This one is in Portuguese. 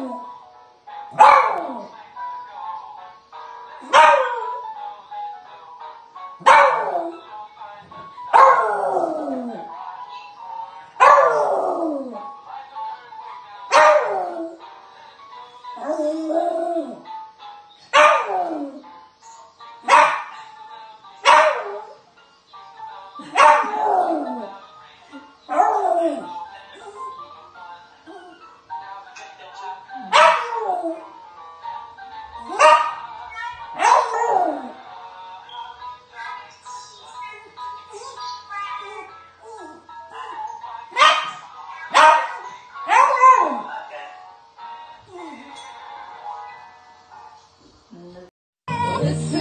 não. Listen.